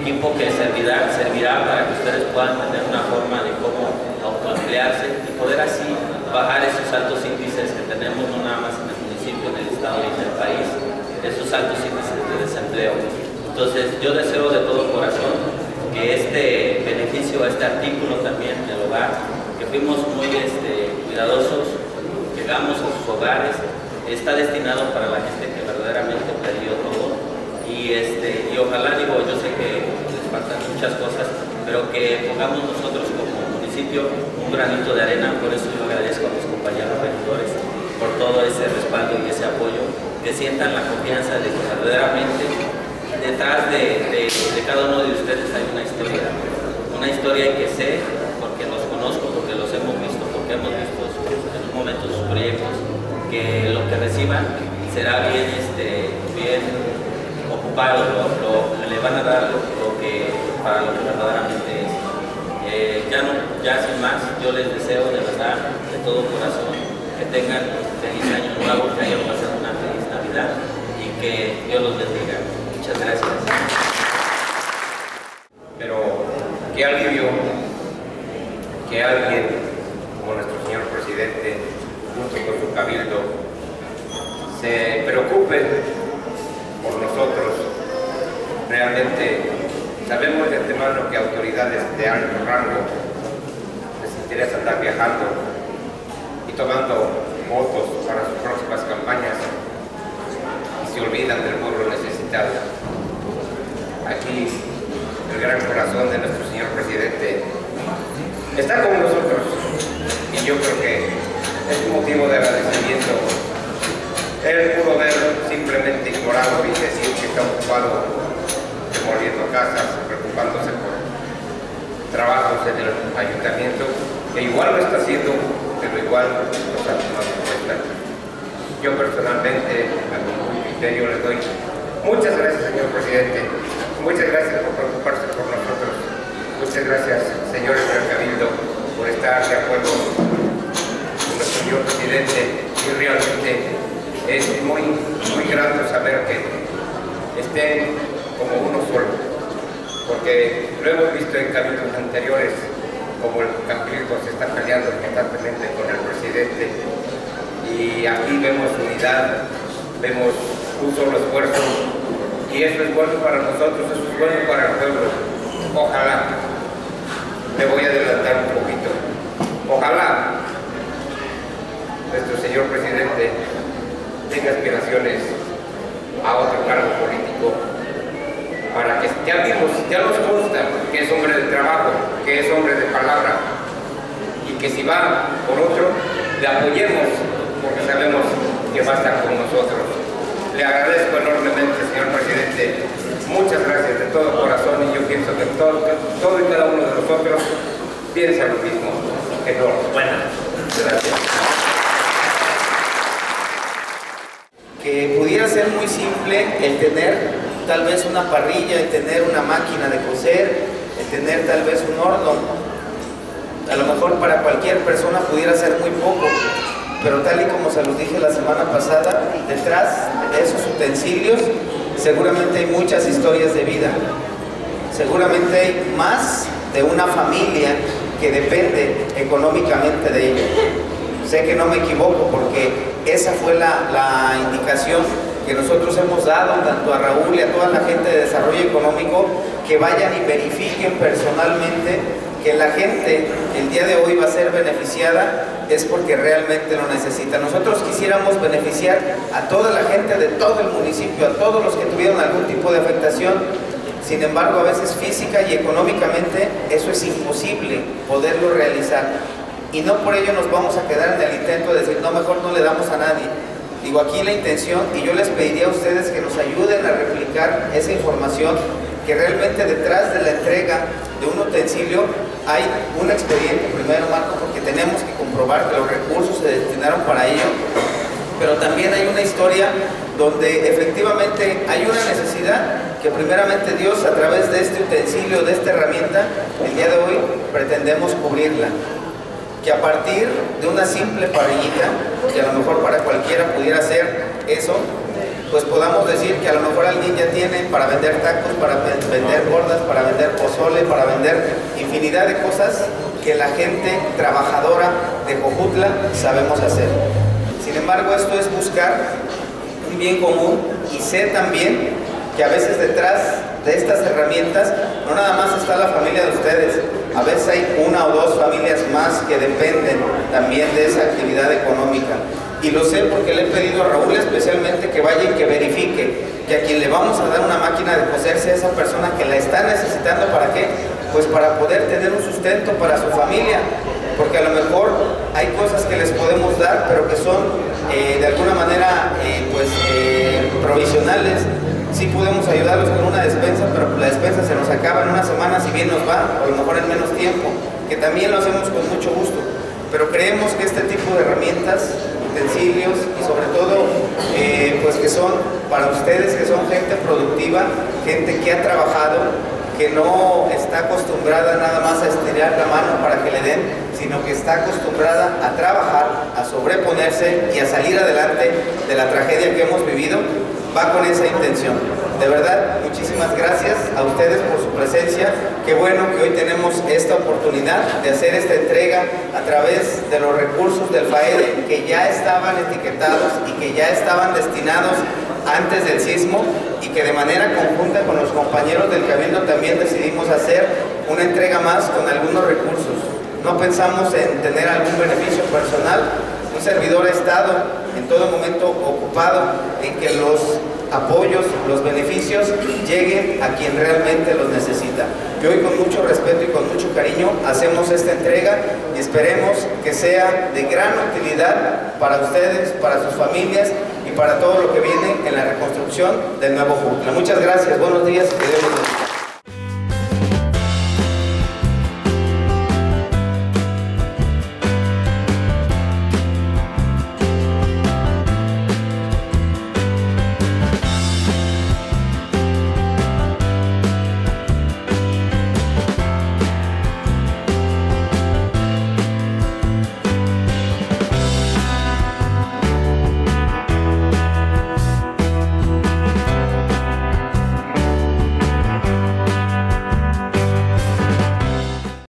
equipo que servirá, servirá para que ustedes puedan tener una forma de cómo autoemplearse y poder así bajar esos altos índices que tenemos no nada más en el municipio, en el estado y en el país, esos altos índices de desempleo. Entonces yo deseo de todo corazón que este beneficio, este artículo también del hogar, que fuimos muy este, cuidadosos, llegamos a sus hogares, está destinado para la gente que verdaderamente perdió todo y, este, y ojalá muchas cosas, pero que pongamos nosotros como municipio un granito de arena, por eso yo agradezco a mis compañeros regidores por todo ese respaldo y ese apoyo, que sientan la confianza de que verdaderamente detrás de, de, de cada uno de ustedes hay una historia, una historia que sé, porque los conozco, porque los hemos visto, porque hemos visto en un momento sus proyectos, que lo que reciban será bien, este, bien ocupado, lo, lo- le van a dar lo, lo que, para lo que verdaderamente es. Eh, ya, no, ya sin más, yo les deseo de verdad, de todo corazón, que tengan feliz año nuevo, que hayan pasado una feliz Navidad y que Dios los bendiga. Muchas gracias. Pero qué alivio que alguien como nuestro señor presidente, junto con su cabildo, se preocupe por nosotros. Realmente sabemos de antemano que autoridades de alto rango les interesa andar viajando y tomando votos para sus próximas campañas y se olvidan del pueblo necesitado. Aquí el gran corazón de nuestro señor presidente está con nosotros y yo creo que es un motivo de agradecimiento. Él pudo haber simplemente ignorado y decir que está ocupado demoliendo casas, preocupándose por trabajos en el ayuntamiento, que igual lo está haciendo, pero igual lo está tomando en cuenta. Yo personalmente, a mi criterio, le doy muchas gracias, señor presidente. Muchas gracias por preocuparse por nosotros. Muchas gracias, señores del Cabildo, por estar de acuerdo con nuestro señor presidente. Y realmente es muy, muy grato saber que estén como uno solo, porque lo hemos visto en cabildos anteriores, como el cabildo se está peleando constantemente con el presidente, y aquí vemos unidad, vemos un solo esfuerzo, y eso es bueno para nosotros, eso es bueno para el pueblo. Ojalá, me voy a adelantar un poquito, ojalá nuestro señor presidente tenga aspiraciones a otro cargo político para que ya vimos, ya nos consta que es hombre de trabajo, que es hombre de palabra y que si va por otro, le apoyemos porque sabemos que va a estar con nosotros. Le agradezco enormemente, señor presidente. Muchas gracias de todo corazón y yo pienso que todo, que todo y cada uno de nosotros piensa lo mismo. Enhorabuena. Gracias. que pudiera ser muy simple el tener tal vez una parrilla, tener una máquina de coser, tener tal vez un horno. A lo mejor para cualquier persona pudiera ser muy poco, pero tal y como se los dije la semana pasada, detrás de esos utensilios seguramente hay muchas historias de vida. Seguramente hay más de una familia que depende económicamente de ello. Sé que no me equivoco porque esa fue la indicación que nosotros hemos dado tanto a Raúl y a toda la gente de desarrollo económico que vayan y verifiquen personalmente que la gente el día de hoy va a ser beneficiada es porque realmente lo necesita. Nosotros quisiéramos beneficiar a toda la gente de todo el municipio, a todos los que tuvieron algún tipo de afectación. Sin embargo, a veces física y económicamente eso es imposible poderlo realizar. Y no por ello nos vamos a quedar en el intento de decir, no, mejor no le damos a nadie. Digo, aquí la intención, y yo les pediría a ustedes que nos ayuden a replicar esa información, que realmente detrás de la entrega de un utensilio hay un expediente, primero Marco, porque tenemos que comprobar que los recursos se destinaron para ello, pero también hay una historia donde efectivamente hay una necesidad que primeramente Dios a través de este utensilio, de esta herramienta, el día de hoy pretendemos cubrirla que a partir de una simple parrillita, que a lo mejor para cualquiera pudiera ser eso, pues podamos decir que a lo mejor alguien ya tiene para vender tacos, para vender gordas, para vender pozole, para vender infinidad de cosas que la gente trabajadora de Jojutla sabemos hacer. Sin embargo, esto es buscar un bien común y sé también que a veces detrás de estas herramientas no nada más está la familia de ustedes, a veces hay una o dos familias más que dependen también de esa actividad económica. Y lo sé porque le he pedido a Raúl especialmente que vaya y que verifique que a quien le vamos a dar una máquina de coser sea esa persona que la está necesitando para qué? Pues para poder tener un sustento para su familia. Porque a lo mejor hay cosas que les podemos dar, pero que son eh, de alguna manera eh, pues eh, provisionales sí podemos ayudarlos con una despensa, pero la despensa se nos acaba en una semana, si bien nos va, o a lo mejor en menos tiempo, que también lo hacemos con mucho gusto. Pero creemos que este tipo de herramientas, utensilios y sobre todo, eh, pues que son para ustedes, que son gente productiva, gente que ha trabajado, que no está acostumbrada nada más a estirar la mano para que le den, sino que está acostumbrada a trabajar, a sobreponerse y a salir adelante de la tragedia que hemos vivido, va con esa intención. De verdad, muchísimas gracias a ustedes por su presencia. Qué bueno que hoy tenemos esta oportunidad de hacer esta entrega a través de los recursos del FAEDE que ya estaban etiquetados y que ya estaban destinados antes del sismo y que de manera conjunta con los compañeros del Cabildo también decidimos hacer una entrega más con algunos recursos. No pensamos en tener algún beneficio personal, un servidor ha estado en todo momento ocupado en que los apoyos, los beneficios lleguen a quien realmente los necesita. Y hoy con mucho respeto y con mucho cariño hacemos esta entrega y esperemos que sea de gran utilidad para ustedes, para sus familias y para todo lo que viene en la reconstrucción del nuevo Jutla. Muchas gracias, buenos días y que Dios